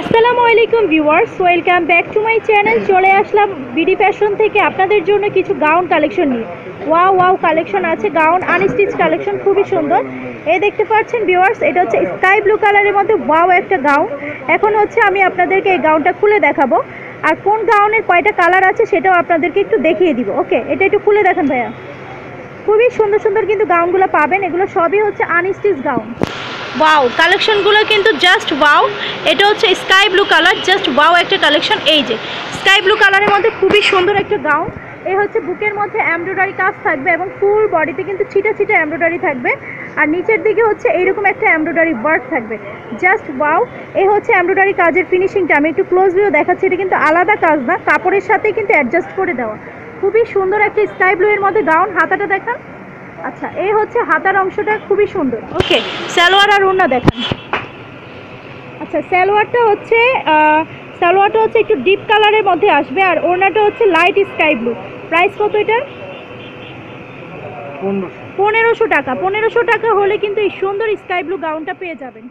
আসসালামু আলাইকুম viewers, welcome back to my channel. চলে আসলাম বিডি ফ্যাশন থেকে আপনাদের জন্য কিছু গাউন কালেকশন নিয়ে। ওয়াও ওয়াও কালেকশন আছে, গাউন আনস্টিচ কালেকশন খুবই সুন্দর। এই দেখতে পাচ্ছেন ভিউয়ার্স, এটা হচ্ছে স্কাই ব্লু কালারের মধ্যে ওয়াও একটা গাউন। এখন হচ্ছে আমি আপনাদেরকে এই গাউনটা খুলে দেখাবো। আর কোন গাউনের কয়টা কালার আছে সেটাও আপনাদেরকে একটু দেখিয়ে দিব, ওকে? এটা একটু খুলে দেখেন ভাইয়া। খুবই সুন্দর সুন্দর কিন্তু গাউনগুলো পাবেন। এগুলো সবই হচ্ছে আনস্টিচ গাউন। ওয়াও কালেকশনগুলো কিন্তু জাস্ট ওয়াও এটা হচ্ছে sky blue colour just wow একটা কালেকশন এই যে। স্কাই ব্লু কালারের মধ্যে খুবই সুন্দর একটা গাউন এই হচ্ছে বুকের মধ্যে এমব্রয়ডারি কাজ থাকবে এবং ফুল বডিতে কিন্তু ছিটা ছিটা এমব্রয়ডারি থাকবে। আর নিচের দিকে হচ্ছে এইরকম একটা এমব্রয়ডারি ওয়ার্ক থাকবে। জাস্ট ওয়াও এই হচ্ছে এমব্রয়ডারি কাজের ফিনিশিংটা আমি একটু ক্লোজ ভিউ দেখাচ্ছি, এটা কিন্তু আলাদা কাজ না, কাপড়ের সাথেই কিন্তু অ্যাডজাস্ট করে দেওয়া। খুবই সুন্দর একটা স্কাই ব্লু এর মধ্যে গাউন হাতাটা দেখান আচ্ছা এই হচ্ছে হাতার অংশটা খুবই সুন্দর। ওকে সালোয়ার আর ওড়না দেখান। আচ্ছা সালোয়ারটা হচ্ছে সালোয়ারটা হচ্ছে একটু ডিপ কালারের মধ্যে আসবে আর ওড়নাটা হচ্ছে লাইট স্কাই ব্লু। প্রাইস কত এটা? পনেরোশো টাকা। পনেরোশো টাকা হলে কিন্তু এই সুন্দর স্কাই ব্লু গাউনটা পেয়ে যাবেন।